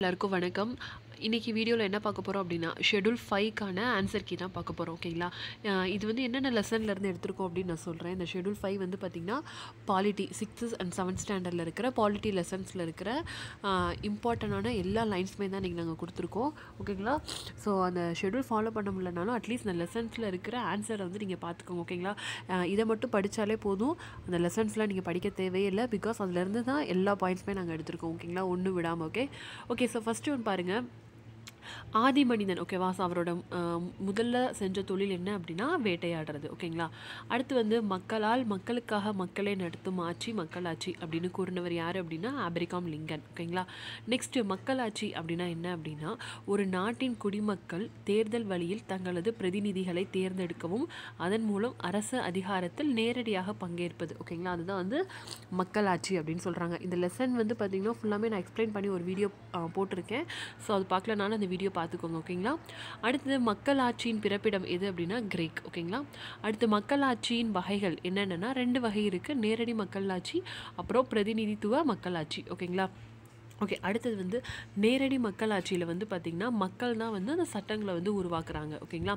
எல்லாருக்கும் வணக்கம். இன்றைக்கி வீடியோவில் என்ன பார்க்க போகிறோம் அப்படின்னா ஷெட்யூல் ஃபைவ்க்கான ஆன்சர் கீ தான் பார்க்க போகிறோம் ஓகேங்களா இது வந்து என்னென்ன லெசன்லேருந்து எடுத்திருக்கோம் அப்படின்னு நான் சொல்கிறேன் இந்த ஷெட்யூல் ஃபைவ் வந்து பார்த்திங்கன்னா பாலிட்டி சிக்ஸ்த்து அண்ட் செவன்த் ஸ்டாண்டர்டில் இருக்கிற பாலிட்டி லெசன்ஸில் இருக்கிற இம்பார்ட்டண்டான எல்லா லைன்ஸுமே தான் இன்றைக்கி நாங்கள் கொடுத்துருக்கோம் ஓகேங்களா ஸோ அந்த ஷெட்யூல் ஃபாலோ பண்ண முடியலனாலும் அட்லீஸ்ட் அந்த லெசன்ஸில் இருக்கிற ஆன்சரை வந்து நீங்கள் பார்த்துக்கோங்க ஓகேங்களா இதை மட்டும் படித்தாலே போதும். அந்த லெசன்ஸ்லாம் நீங்கள் படிக்க தேவையில்லை பிகாஸ் அதுலேருந்து தான் எல்லா பாயிண்ட்ஸுமே நாங்கள் எடுத்திருக்கோம் ஓகேங்களா ஒன்றும் விடாமல் ஓகே ஓகே ஸோ ஃபஸ்ட்டு ஒன்று பாருங்கள் ஆதி மனிதன் ஓகேவா ஸோ அவரோட முதல்ல செஞ்ச தொழில் என்ன அப்படின்னா வேட்டையாடுறது ஓகேங்களா அடுத்து வந்து மக்களால் மக்களுக்காக மக்களை நடத்தும் ஆட்சி மக்களாட்சி அப்படின்னு கூறினவர் யார் அப்படின்னா ஆப்ரிகாம் லிங்கன் ஓகேங்களா நெக்ஸ்ட்டு மக்களாட்சி அப்படின்னா என்ன அப்படின்னா ஒரு நாட்டின் குடிமக்கள் தேர்தல் வழியில் தங்களது பிரதிநிதிகளை தேர்ந்தெடுக்கவும் அதன் மூலம் அரசு அதிகாரத்தில் நேரடியாக பங்கேற்பது ஓகேங்களா அதுதான் வந்து மக்களாட்சி அப்படின்னு சொல்கிறாங்க இந்த லெசன் வந்து பார்த்திங்கன்னா ஃபுல்லாமே நான் எக்ஸ்பிளைன் பண்ணி ஒரு வீடியோ போட்டிருக்கேன். ஸோ அது பார்க்கலனாலும் அந்த வீடியோ பார்த்துக்கோங்க ஓகேங்களா? அடுத்தது மக்களாட்சியின் பிறப்பிடம் எது அப்படின்னா கிரேக் ஓகேங்களா? அடுத்து மக்களாட்சியின் வகைகள் என்னென்னா ரெண்டு வகை இருக்குது நேரடி மக்களாட்சி அப்புறம் பிரதிநிதித்துவ மக்களாட்சி ஓகேங்களா? ஓகே அடுத்தது வந்து நேரடி மக்களாட்சியில் வந்து பார்த்திங்கன்னா மக்கள் தான் வந்து அந்த சட்டங்களை வந்து உருவாக்குறாங்க. ஓகேங்களா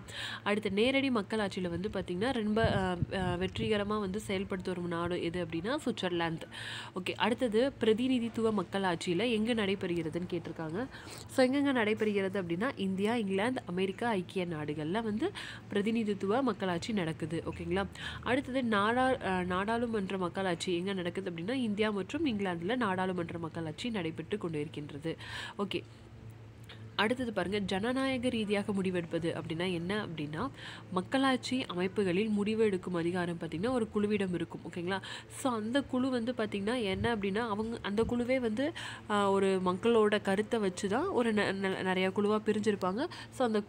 அடுத்து நேரடி மக்களாட்சியில் வந்து பார்த்திங்கன்னா ரொம்ப வெற்றிகரமாக வந்து செயல்படுத்த ஒரு நாடு எது அப்படின்னா சுவிட்சர்லாந்து. ஓகே அடுத்தது பிரதிநிதித்துவ மக்களாட்சியில் எங்கே நடைபெறுகிறதுன்னு கேட்டிருக்காங்க. ஸோ எங்கெங்கே நடைபெறுகிறது அப்படின்னா இந்தியா இங்கிலாந்து அமெரிக்கா ஐக்கிய நாடுகளில் வந்து பிரதிநிதித்துவ மக்களாட்சி நடக்குது. ஓகேங்களா அடுத்தது நாடா நாடாளுமன்ற மக்களாட்சி எங்கே நடக்குது அப்படின்னா இந்தியா மற்றும் இங்கிலாந்தில் நாடாளுமன்ற மக்களாட்சி நடைபெற்று கொண்டு இருக்கின்றது ஓகே அடுத்தது பாருங்கள் ஜனநாயக ரீதியாக முடிவெடுப்பது அப்படின்னா என்ன அப்படின்னா மக்களாட்சி அமைப்புகளில் முடிவு எடுக்கும் அதிகாரம் பார்த்திங்கன்னா ஒரு குழுவிடம் இருக்கும் ஓகேங்களா ஸோ அந்த குழு வந்து பார்த்திங்கன்னா என்ன அப்படின்னா அவங்க அந்த குழுவே வந்து ஒரு மக்களோட கருத்தை வச்சு தான் ஒரு ந- ந- குழுவாக பிரிஞ்சிருப்பாங்க. ஸோ அந்த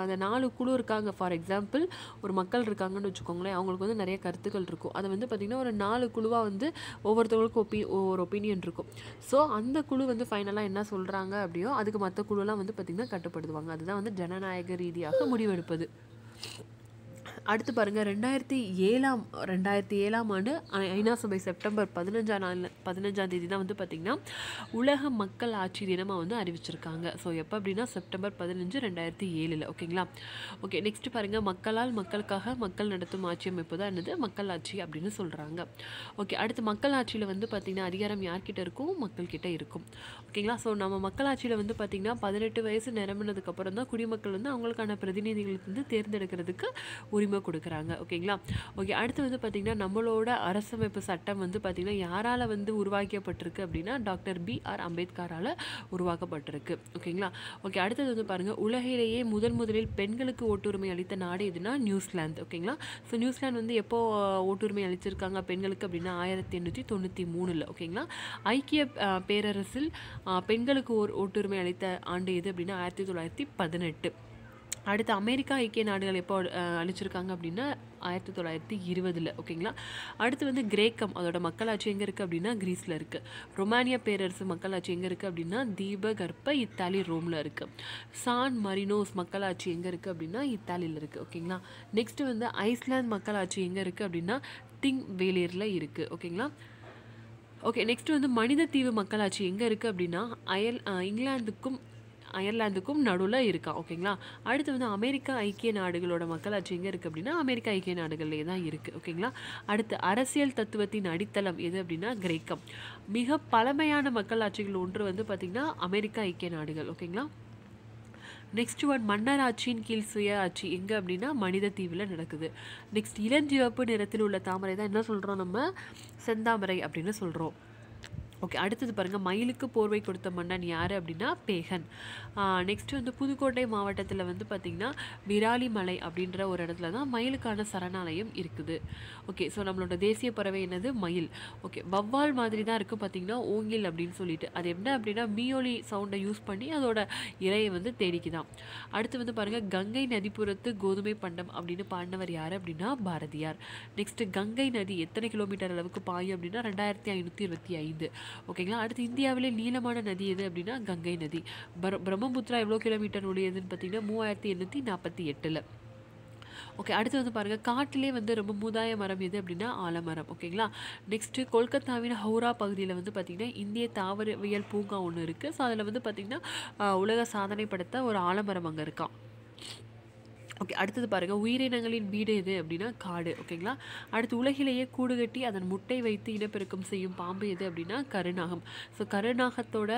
அந்த நாலு குழு இருக்காங்க. ஃபார் எக்ஸாம்பிள் ஒரு மக்கள் இருக்காங்கன்னு வச்சுக்கோங்களேன் அவங்களுக்கு வந்து நிறைய கருத்துக்கள் இருக்கும். அதை வந்து பார்த்திங்கன்னா ஒரு நாலு குழுவாக வந்து ஒவ்வொருத்தவங்களுக்கும் ஒப்பி ஒரு ஒப்பீனியன் இருக்கும். ஸோ அந்த குழு வந்து ஃபைனலாக என்ன சொல்கிறாங்க அப்படியோ அதுக்கு மற்ற குழுலாம் வந்து பார்த்திங்கன்னா கட்டுப்படுத்துவாங்க. அதுதான் வந்து ஜனநாயக ரீதியாக முடிவெடுப்பது. அடுத்து பாருங்கள் ரெண்டாயிரத்தி ஏழாம் ரெண்டாயிரத்தி ஏழாம் ஆண்டு ஐநா சபை செப்டம்பர் பதினஞ்சாம் நாள் பதினஞ்சாம் தேதி தான் வந்து பார்த்திங்கன்னா உலக மக்கள் ஆட்சி தினமாக வந்து அறிவிச்சிருக்காங்க. ஸோ எப்போ அப்படின்னா செப்டம்பர் பதினஞ்சு ரெண்டாயிரத்தி ஏழில் ஓகேங்களா? ஓகே நெக்ஸ்ட் பாருங்கள் மக்களால் மக்களுக்காக மக்கள் நடத்தும் ஆட்சி அமைப்பு தான் என்னது? மக்கள் ஆட்சி அப்படின்னு சொல்கிறாங்க ஓகே அடுத்து மக்கள் ஆட்சியில் வந்து பார்த்திங்கன்னா அதிகாரம் யார்கிட்ட இருக்கும்? மக்கள்கிட்ட இருக்கும். ஓகேங்களா? ஸோ நம்ம மக்களாட்சியில் வந்து பார்த்திங்கன்னா பதினெட்டு வயசு நிரம்பினதுக்கப்புறம் தான் குடிமக்கள் வந்து அவங்களுக்கான பிரதிநிதிகளுக்கு வந்து தேர்ந்தெடுக்கிறதுக்கு உரிமை கொடுக்குறாங்க. ஓகேங்களா? ஓகே அடுத்து வந்து பார்த்திங்கன்னா நம்மளோட அரசமைப்பு சட்டம் வந்து பார்த்திங்கன்னா யாரால் வந்து உருவாக்கப்பட்டிருக்கு அப்படின்னா டாக்டர் பி ஆர் அம்பேத்கரால் உருவாக்கப்பட்டிருக்கு. ஓகேங்களா? ஓகே அடுத்தது வந்து பாருங்கள் உலகிலேயே முதன் முதலில் பெண்களுக்கு ஓட்டுரிமை அளித்த நாடு எதுனா நியூசிலாந்து. ஓகேங்களா? ஸோ நியூசிலாந்து வந்து எப்போ ஓட்டுரிமை அளிச்சிருக்காங்க பெண்களுக்கு அப்படின்னா ஆயிரத்தி எண்ணூற்றி தொண்ணூற்றி மூணில். ஓகேங்களா? ஐக்கிய பேரரசில் பெண்களுக்கு ஓர் ஓட்டுரிமை அளித்த ஆண்டு எது அப்படின்னா ஆயிரத்தி தொள்ளாயிரத்தி பதினெட்டு. அடுத்து அமெரிக்கா ஐக்கிய நாடுகள் எப்போ அழிச்சிருக்காங்க அப்படின்னா ஆயிரத்தி தொள்ளாயிரத்தி இருபதில் ஓகேங்களா? அடுத்து வந்து கிரேக்கம் அதோட மக்களாட்சி எங்கே இருக்குது அப்படின்னா கிரீஸில் இருக்குது ரொமானியா பேரரசு மக்களாட்சி எங்கே இருக்குது அப்படின்னா தீபகற்ப இத்தாலி ரோமில் இருக்குது சான் மரினோஸ் மக்களாட்சி எங்கே இருக்குது அப்படின்னா இத்தாலியில் இருக்குது ஓகேங்களா? நெக்ஸ்ட்டு வந்து ஐஸ்லாந்து மக்களாட்சி எங்கே இருக்குது அப்படின்னா திங் வேலியரில் இருக்குது ஓகேங்களா? ஓகே நெக்ஸ்ட் வந்து மனித தீவு மக்களாட்சி எங்கே இருக்குது அப்படின்னா அயல் இங்கிலாந்துக்கும் அயர்லாந்துக்கும் நடுவில் இருக்கா ஓகேங்களா? அடுத்து வந்து அமெரிக்கா ஐக்கிய நாடுகளோட மக்களாட்சி எங்கே இருக்குது அப்படின்னா அமெரிக்கா ஐக்கிய நாடுகள்லேயே தான் இருக்குது ஓகேங்களா? அடுத்து அரசியல் தத்துவத்தின் அடித்தளம் எது அப்படின்னா கிரேக்கம். மிக பழமையான மக்களாட்சிகள் ஒன்று வந்து பார்த்திங்கன்னா அமெரிக்கா ஐக்கிய நாடுகள் ஓகேங்களா? நெக்ஸ்ட் ஒன் மன்னராட்சியின் கீழ் சுய ஆட்சி எங்கே அப்படின்னா மனித தீவில் நடக்குது. நெக்ஸ்ட் இளஞ்சிவப்பு நிறத்தில் உள்ள தாமரை தான் என்ன சொல்கிறோம் நம்ம? செந்தாமரை அப்படின்னு சொல்கிறோம் ஓகே அடுத்தது பாருங்கள் மயிலுக்கு போர்வை கொடுத்த மன்னன் யார் அப்படின்னா பேகன். நெக்ஸ்ட் வந்து புதுக்கோட்டை மாவட்டத்தில் வந்து பார்த்திங்கன்னா விராலி மலை அப்படின்ற ஒரு இடத்துல தான் மயிலுக்கான சரணாலயம் இருக்குது. ஓகே ஸோ நம்மளோட தேசிய பறவை என்னது? மயில். ஓகே வவ்வால் மாதிரி தான் இருக்குது பார்த்திங்கன்னா ஓங்கில் அப்படின்னு சொல்லிட்டு. அது என்ன அப்படின்னா மியோலி சவுண்டை யூஸ் பண்ணி அதோட இலையை வந்து தேடிக்குதான். அடுத்து வந்து பாருங்கள் கங்கை நதிப்புறத்து கோதுமை பண்டம் அப்படின்னு பாடினவர் யார் அப்படின்னா பாரதியார். நெக்ஸ்ட்டு கங்கை நதி எத்தனை கிலோமீட்டர் அளவுக்கு பாயும் அப்படின்னா ரெண்டாயிரத்தி ஐநூற்றி இருபத்தி ஐந்து. ஓகேங்களா? அடுத்து இந்தியாவிலே நீளமான நதி எது அப்படின்னா கங்கை நதி. பிர பிரம்மபுத்திரா எவ்வளோ கிலோமீட்டர் உடையதுன்னு பார்த்தீங்கன்னா மூவாயிரத்தி எண்ணூற்றி நாற்பத்தி எட்டில். ஓகே அடுத்து வந்து பாருங்கள் காட்டிலே வந்து ரொம்ப மூதாய மரம் எது அப்படின்னா ஆலமரம். ஓகேங்களா? நெக்ஸ்ட்டு கொல்கத்தாவின் ஹவுரா பகுதியில் வந்து பார்த்திங்கன்னா இந்திய தாவரவியல் பூங்கா ஒன்று இருக்குது ஸோ அதில் வந்து பார்த்திங்கன்னா உலக சாதனை படுத்த ஒரு ஆலமரம் அங்கே இருக்கான் ஓகே அடுத்தது பாருங்கள் உயிரினங்களின் வீடு எது அப்படின்னா காடு ஓகேங்களா? அடுத்து உலகிலேயே கூடு கட்டி அதன் முட்டை வைத்து இனப்பெருக்கம் செய்யும் பாம்பு எது அப்படின்னா கருநாகம். ஸோ கருநாகத்தோட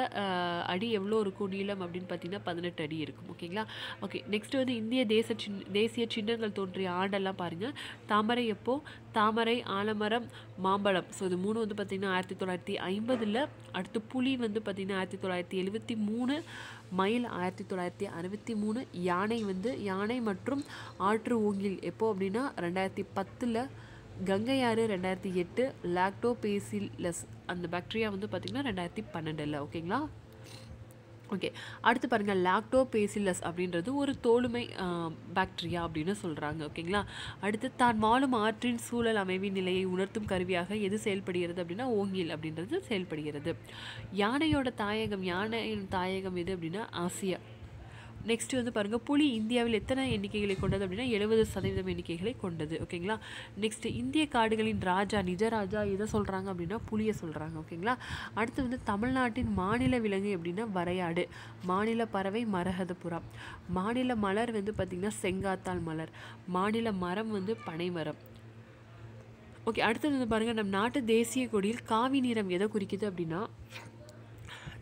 அடி எவ்வளோ இருக்கும் நீளம் அப்படின்னு பார்த்தீங்கன்னா பதினெட்டு அடி இருக்கும் ஓகேங்களா? ஓகே நெக்ஸ்ட் வந்து இந்திய தேச சின் தேசிய சின்னங்கள் தோன்றிய ஆண்டெல்லாம் பாருங்கள் தாமரை எப்போ? தாமரை ஆலமரம் மாம்பழம். ஸோ இது மூணு வந்து பார்த்திங்கன்னா ஆயிரத்தி தொள்ளாயிரத்தி ஐம்பதில் அடுத்து புலி வந்து பார்த்திங்கன்னா ஆயிரத்தி தொள்ளாயிரத்தி எழுபத்தி மூணு மயில் ஆயிரத்தி தொள்ளாயிரத்தி அறுபத்தி மூணு யானை வந்து யானை மற்றும் ஆற்று ஊங்கில் எப்போ அப்படின்னா ரெண்டாயிரத்தி பத்தில் கங்கை ஆறு ரெண்டாயிரத்தி எட்டு லாக்டோபேசிலஸ் அந்த பாக்டீரியா வந்து பார்த்திங்கன்னா ரெண்டாயிரத்தி பன்னெண்டில். ஓகேங்களா ஓகே. அடுத்து பாருங்கள் லாக்டோபேசிலஸ் அப்படின்றது ஒரு தோலுமை பாக்டீரியா அப்படின்னு சொல்கிறாங்க ஓகேங்களா? அடுத்து தான் வாழும் ஆற்றின் சூழல் அமைவின் நிலையை உணர்த்தும் கருவியாக எது செயல்படுகிறது அப்படின்னா ஓங்கில் அப்படின்றது செயல்படுகிறது. யானையோட தாயகம் யானையின் தாயகம் எது அப்படின்னா ஆசியா. நெக்ஸ்ட்டு வந்து பாருங்கள் புலி இந்தியாவில் எத்தனை எண்ணிக்கைகளை கொண்டது அப்படின்னா எழுபது சதவீதம் எண்ணிக்கைகளை கொண்டது ஓகேங்களா நெக்ஸ்ட்டு இந்திய காடுகளின் ராஜா நிஜராஜா எதை சொல்கிறாங்க அப்படின்னா புலியை சொல்கிறாங்க ஓகேங்களா அடுத்து வந்து தமிழ்நாட்டின் மாநில விலங்கு அப்படின்னா வரையாடு மாநில பறவை மரகதபுறா மாநில மலர் வந்து பார்த்திங்கன்னா செங்காத்தாள் மலர் மாநில மரம் வந்து பனைமரம். ஓகே அடுத்தது வந்து பாருங்கள் நம் நாட்டு தேசிய கொடியில் காவி நிறம் எதை குறிக்குது அப்படின்னா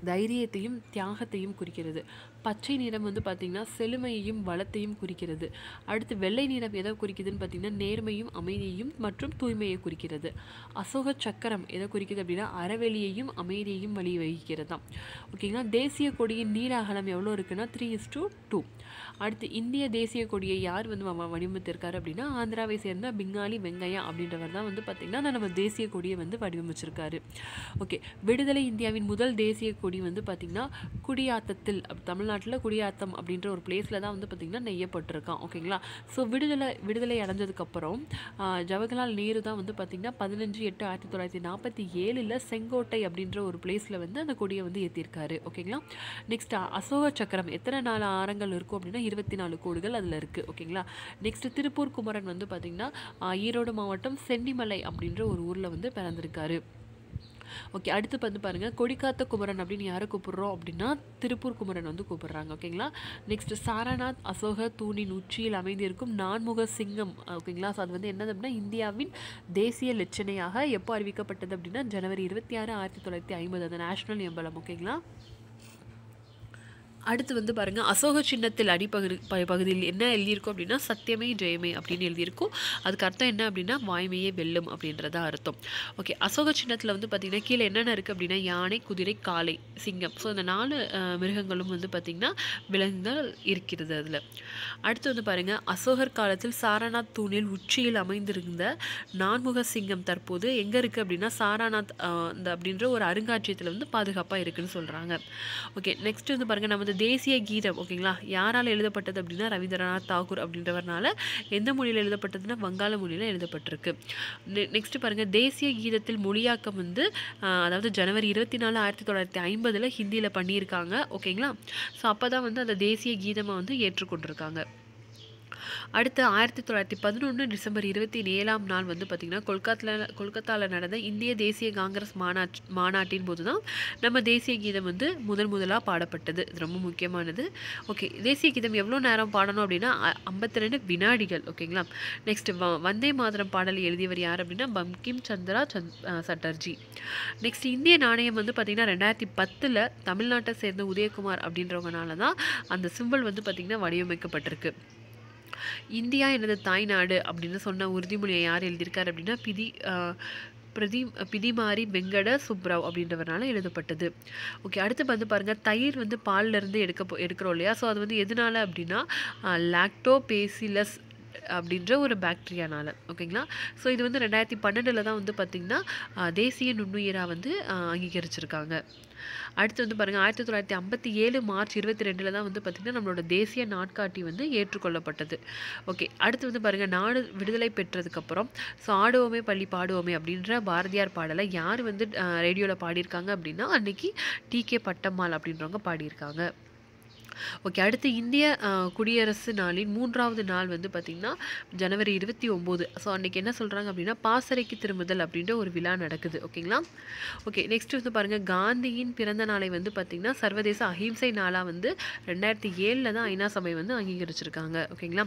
தைரியத்தையும் தியாகத்தையும் குறிக்கிறது. பச்சை நிறம் வந்து பார்த்திங்கன்னா செழுமையையும் வளத்தையும் குறிக்கிறது. அடுத்து வெள்ளை நிறம் எதை குறிக்குதுன்னு பார்த்திங்கன்னா நேர்மையும் அமைதியையும் மற்றும் தூய்மையை குறிக்கிறது. அசோக சக்கரம் எதை குறிக்குது அப்படின்னா அறவெளியையும் அமைதியையும் வழி வகிக்கிறதாம் ஓகேங்களா தேசிய கொடியின் நீர் அகலம் எவ்வளோ இருக்குன்னா த்ரீ இஸ் டூ டூ அடுத்து இந்திய தேசிய கொடியை யார் வந்து வ- வடிவமைத்திருக்காரு அப்படின்னா ஆந்திராவை சேர்ந்த பிங்காலி வெங்கையா அப்படின்றவர் தான் வந்து பார்த்திங்கன்னா நம்ம தேசிய கொடியை வந்து வடிவமைச்சிருக்காரு. ஓகே விடுதலை இந்தியாவின் முதல் தேசிய கொடி வந்து பார்த்திங்கன்னா குடியாத்தத்தில் தமிழ்நாடு தமிழ்நாட்டில் குடியாத்தம் அப்படின்ற ஒரு பிளேஸில் தான் வந்து பார்த்திங்கன்னா நெய்யப்பட்டிருக்கான். ஓகேங்களா ஸோ விடுதலை விடுதலை அடைஞ்சதுக்கப்புறம் ஜவஹர்லால் நேரு தான் வந்து பார்த்திங்கன்னா பதினஞ்சு எட்டு ஆயிரத்தி தொள்ளாயிரத்தி நாற்பத்தி ஏழில் செங்கோட்டை அப்படின்ற ஒரு பிளேஸில் வந்து அந்த கொடியை வந்து ஏற்றிருக்காரு ஓகேங்களா நெக்ஸ்ட் அசோக சக்கரம் எத்தனை நாலு ஆரங்கள் இருக்கும் அப்படின்னா இருபத்தி நாலு கோடுகள் அதில் இருக்குது ஓகேங்களா நெக்ஸ்ட் திருப்பூர் குமரன் வந்து பார்த்திங்கன்னா ஈரோடு மாவட்டம் சென்னிமலை அப்படின்ற ஒரு ஊரில் வந்து பிறந்திருக்காரு. ஓகே அடுத்து வந்து பாருங்கள் கொடிக்காத்த குமரன் அப்படின்னு யாரை கூப்பிட்றோம் அப்படின்னா திருப்பூர் குமரன் வந்து கூப்பிடுறாங்க ஓகேங்களா நெக்ஸ்ட் சாரநாத் அசோக தூணின் உச்சியில் அமைந்திருக்கும் நான்முக சிங்கம் ஓகேங்களா ஸோ அது வந்து என்னது அப்படின்னா இந்தியாவின் தேசிய லட்சணையாக எப்போ அறிவிக்கப்பட்டது அப்படின்னா ஜனவரி இருபத்தி ஆறு ஆயிரத்தி தொள்ளாயிரத்தி ஐம்பது அந்த நேஷனல் எம்பலம் ஓகேங்களா அடுத்து வந்து பாருங்கள் அசோக சின்னத்தில் அடிப்பகுதி ப- பகுதியில் என்ன எழுதியிருக்கும் அப்படின்னா சத்தியமே ஜெயமே அப்படின்னு எழுதியிருக்கும். அதுக்கு அர்த்தம் என்ன அப்படின்னா வாய்மையே வெல்லும் அப்படின்றதா அர்த்தம். ஓகே அசோக சின்னத்தில் வந்து பார்த்திங்கன்னா கீழே என்னென்ன இருக்குது அப்படின்னா யானை குதிரை காளை சிங்கம். ஸோ இந்த நாலு மிருகங்களும் வந்து பார்த்திங்கன்னா விலங்குகள் இருக்கிறது அதில். அடுத்து வந்து பாருங்கள் அசோகர் காலத்தில் சாரநாத் தூணில் உச்சியில் அமைந்திருந்த நான்முக சிங்கம் தற்போது எங்கே இருக்குது அப்படின்னா சாரநாத் இந்த அப்படின்ற ஒரு அருங்காட்சியகத்தில் வந்து பாதுகாப்பாக இருக்குன்னு சொல்கிறாங்க ஓகே நெக்ஸ்ட் வந்து பாருங்கள் நமது தேசிய கீதம் ஓகேங்களா யாரால் எழுதப்பட்டது அப்படின்னா ரவீந்திரநாத் தாகூர் அப்படின்றவர்னால எந்த மொழியில் எழுதப்பட்டதுன்னா வங்காள மொழியில் எழுதப்பட்டிருக்கு. நெக்ஸ்ட் பாருங்கள் தேசிய கீதத்தில் மொழியாக்கம் வந்து அதாவது ஜனவரி இருபத்தி நாலு ஆயிரத்தி தொள்ளாயிரத்தி ஐம்பதில் ஹிந்தியில் பண்ணியிருக்காங்க ஓகேங்களா ஸோ அப்போ தான் வந்து அந்த தேசிய கீதமாக வந்து ஏற்றுக்கொண்டிருக்காங்க. அடுத்து ஆயிரத்தி தொள்ளாயிரத்தி பதினொன்று டிசம்பர் இருபத்தி ஏழாம் நாள் வந்து பார்த்திங்கன்னா கொல்கத்தாவில் கொல்கத்தாவில் நடந்த இந்திய தேசிய காங்கிரஸ் மாநாட் மாநாட்டின் போது தான் நம்ம தேசிய கீதம் வந்து முதன் முதலாக பாடப்பட்டது. இது ரொம்ப முக்கியமானது. ஓகே தேசிய கீதம் எவ்வளோ நேரம் பாடணும் அப்படின்னா ஐம்பத்தி ரெண்டு வினாடிகள். ஓகேங்களா? நெக்ஸ்ட் வ வந்தே மாதரம் பாடல் எழுதியவர் யார் அப்படின்னா பம்கிம் சந்திரா சந்த் சட்டர்ஜி. நெக்ஸ்ட் இந்திய நாணயம் வந்து பார்த்திங்கன்னா ரெண்டாயிரத்தி பத்தில் தமிழ்நாட்டை சேர்ந்த உதயகுமார் அப்படின்றவங்கனால தான் அந்த சிம்பிள் வந்து பார்த்திங்கன்னா வடிவமைக்கப்பட்டிருக்கு. இந்தியா எனது தாய்நாடு அப்படின்னு சொன்ன உறுதிமொழியை யார் எழுதியிருக்கார் அப்படின்னா பிதி பிரதி பிதிமாரி வெங்கட சுப்ராவ் அப்படின்றவரால் எழுதப்பட்டது. ஓகே அடுத்து வந்து பாருங்கள் தயிர் வந்து பால்லேருந்து எடுக்க போ- எடுக்கிறோம் இல்லையா? ஸோ அது வந்து எதனால அப்படின்னா லாக்டோபேசிலஸ் அப்படின்ற ஒரு பாக்டீரியானால ஓகேங்களா ஸோ இது வந்து ரெண்டாயிரத்தி பன்னெண்டில் தான் வந்து பார்த்திங்கன்னா தேசிய நுண்ணுயிராக வந்து அங்கீகரிச்சிருக்காங்க. அடுத்து வந்து பாருங்கள் ஆயிரத்தி தொள்ளாயிரத்தி ஐம்பத்தி ஏழு மார்ச் இருபத்தி ரெண்டில் தான் வந்து பார்த்திங்கன்னா நம்மளோட தேசிய நாட்காட்டி வந்து ஏற்றுக்கொள்ளப்பட்டது. ஓகே அடுத்து வந்து பாருங்கள் நாடு விடுதலை பெற்றதுக்கப்புறம் ஸோ ஆடுவோமே பள்ளி பாடுவோமே அப்படின்ற பாரதியார் பாடலை யார் வந்து ரேடியோவில் பாடியிருக்காங்க அப்படின்னா அன்னைக்கு டி கே பட்டம்மாள் அப்படின்றவங்க பாடியிருக்காங்க. ஓகே அடுத்து இந்திய குடியரசு நாளின் மூன்றாவது நாள் வந்து பார்த்திங்கன்னா ஜனவரி இருபத்தி ஒம்பது. ஸோ அன்றைக்கி என்ன சொல்கிறாங்க அப்படின்னா பாசறைக்கு திரும்புதல் அப்படின்ற ஒரு விழா நடக்குது. ஓகேங்களா ஓகே நெக்ஸ்ட் வந்து பாருங்கள் காந்தியின் பிறந்த நாளை வந்து பார்த்திங்கன்னா சர்வதேச அஹிம்சை நாளாக வந்து ரெண்டாயிரத்தி ஏழில் தான் ஐநா சபை வந்து அங்கீகரிச்சிருக்காங்க. ஓகேங்களா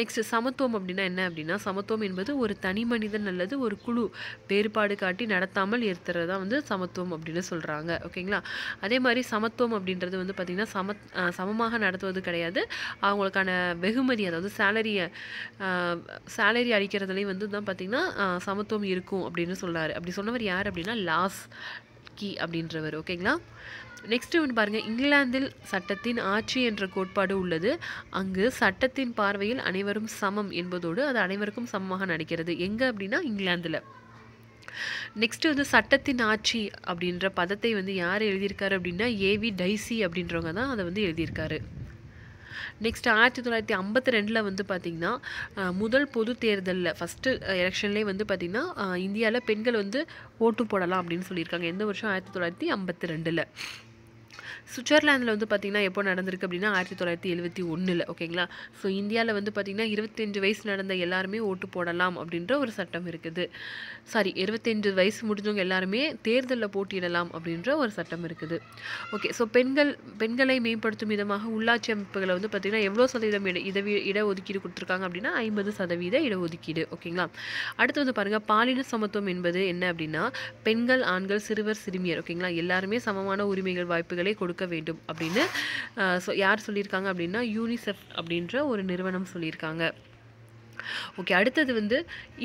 நெக்ஸ்ட் சமத்துவம் அப்படின்னா என்ன அப்படின்னா சமத்துவம் என்பது ஒரு தனி மனிதன் அல்லது ஒரு குழு வேறுபாடு காட்டி நடத்தாமல் இருக்கிறது தான் வந்து சமத்துவம் அப்படின்னு சொல்கிறாங்க ஓகேங்களா அதே மாதிரி சமத்துவம் அப்படின்றது வந்து பார்த்திங்கன்னா சம சமமாக நடத்துவது கிடையாது. அவங்களுக்கான வெகுமதி அதாவது சேலரியை சேலரி அளிக்கிறதுலேயும் வந்து தான் பார்த்திங்கன்னா சமத்துவம் இருக்கும் அப்படின்னு சொல்கிறார் அப்படி சொன்னவர் யார் அப்படின்னா லாஸ் கி அப்படின்றவர். ஓகேங்களா? நெக்ஸ்ட்டு ஒன்று பாருங்கள் இங்கிலாந்தில் சட்டத்தின் ஆட்சி என்ற கோட்பாடு உள்ளது. அங்கு சட்டத்தின் பார்வையில் அனைவரும் சமம் என்பதோடு அது அனைவருக்கும் சமமாக நடக்கிறது. எங்கே அப்படின்னா இங்கிலாந்தில். நெக்ஸ்ட்டு வந்து சட்டத்தின் ஆட்சி அப்படின்ற பதத்தை வந்து யார் எழுதியிருக்காரு அப்படின்னா ஏவி டைசி அப்படின்றவங்க தான் அதை வந்து எழுதியிருக்காரு. நெக்ஸ்ட் ஆயிரத்தி தொள்ளாயிரத்தி ஐம்பத்தி ரெண்டில் வந்து பார்த்திங்கன்னா முதல் பொது தேர்தலில் ஃபஸ்ட்டு எலெக்ஷன்லேயே வந்து பார்த்திங்கன்னா இந்தியாவில் பெண்கள் வந்து ஓட்டு போடலாம் அப்படின்னு சொல்லியிருக்காங்க. எந்த வருஷம்? ஆயிரத்தி தொள்ளாயிரத்தி ஐம்பத்தி ரெண்டில். சுவிட்சர்லாந்தில் வந்து பார்த்திங்கன்னா எப்போ நடந்திருக்கு அப்படின்னா ஆயிரத்தி தொள்ளாயிரத்தி எழுபத்தி ஒன்றில் ஓகேங்களா? ஸோ இந்தியாவில் வந்து பார்த்திங்கன்னா இருபத்தஞ்சு வயசு நடந்த எல்லாருமே ஓட்டு போடலாம் அப்படின்ற ஒரு சட்டம் இருக்குது. சாரி இருபத்தஞ்சு வயசு முடிஞ்சவங்க எல்லாருமே தேர்தலில் போட்டியிடலாம் அப்படின்ற ஒரு சட்டம் இருக்குது. ஓகே ஸோ பெண்கள் பெண்களை மேம்படுத்தும் விதமாக உள்ளாட்சி அமைப்புகளை வந்து பார்த்திங்கன்னா எவ்வளோ சதவீதம் இட இடவி இடஒதுக்கீடு கொடுத்துருக்காங்க அப்படின்னா ஐம்பது சதவீத இடஒதுக்கீடு ஓகேங்களா? அடுத்து வந்து பாருங்கள் பாலின சமத்துவம் என்பது என்ன அப்படின்னா பெண்கள் ஆண்கள் சிறுவர் சிறுமியர் ஓகேங்களா? எல்லாருமே சமமான உரிமைகள் வாய்ப்புகளை கொடுக்க வேண்டும் அப்படின்னு ஸோ யார் சொல்லியிருக்காங்க அப்படின்னா யூனிசெஃப் அப்படின்ற ஒரு நிறுவனம் சொல்லியிருக்காங்க. ஓகே அடுத்தது வந்து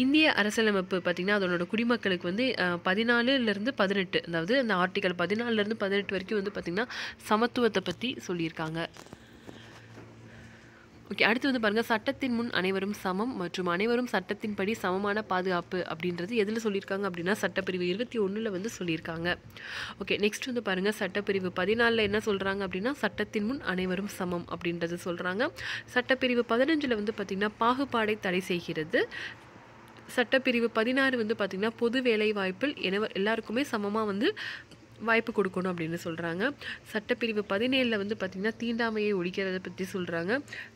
இந்திய அரசியலமைப்பு பார்த்திங்கன்னா அதனோட குடிமக்களுக்கு வந்து பதினாலுலேருந்து பதினெட்டு அதாவது அந்த ஆர்டிக்கல் பதினாலுலேருந்து பதினெட்டு வரைக்கும் வந்து பார்த்திங்கன்னா சமத்துவத்தை பற்றி சொல்லியிருக்காங்க. ஓகே அடுத்து வந்து பாருங்கள் சட்டத்தின் முன் அனைவரும் சமம் மற்றும் அனைவரும் சட்டத்தின்படி சமமான பாதுகாப்பு அப்படின்றது எதில் சொல்லியிருக்காங்க அப்படின்னா சட்டப்பிரிவு இருபத்தி ஒன்றில் வந்து சொல்லியிருக்காங்க. ஓகே நெக்ஸ்ட் வந்து பாருங்கள் சட்டப்பிரிவு பதினாலில் என்ன சொல்கிறாங்க அப்படின்னா சட்டத்தின் முன் அனைவரும் சமம் அப்படின்றது சொல்கிறாங்க சட்டப்பிரிவு பதினஞ்சில் வந்து பார்த்திங்கன்னா பாகுபாடை தடை செய்கிறது. சட்டப்பிரிவு பதினாறு வந்து பார்த்திங்கன்னா பொது வேலை வாய்ப்பில் எல்லாருக்குமே சமமாக வந்து வாய்ப்பு கொடுக்கணும் அப்படின்னு சொல்கிறாங்க சட்டப்பிரிவு பதினேழில் வந்து பார்த்திங்கன்னா தீண்டாமையை ஒழிக்கிறத பற்றி சொல்கிறாங்க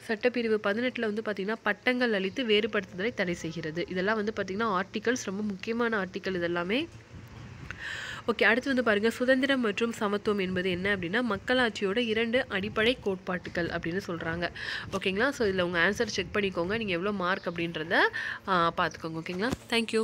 சட்டப்பிரிவு பதினெட்டில் வந்து பார்த்திங்கன்னா பட்டங்கள் அளித்து வேறுபடுத்துதலை தடை செய்கிறது. இதெல்லாம் வந்து பார்த்திங்கன்னா ஆர்டிகல்ஸ் ரொம்ப முக்கியமான ஆர்டிக்கல் இதெல்லாமே. ஓகே அடுத்து வந்து பாருங்கள் சுதந்திரம் மற்றும் சமத்துவம் என்பது என்ன அப்படின்னா மக்களாட்சியோட இரண்டு அடிப்படை கோட்பாட்டுகள் அப்படின்னு சொல்கிறாங்க ஓகேங்களா ஸோ இதில் உங்கள் ஆன்சர் செக் பண்ணிக்கோங்க. நீங்கள் எவ்வளோ மார்க் அப்படின்றத பார்த்துக்கோங்க. ஓகேங்களா தேங்க்யூ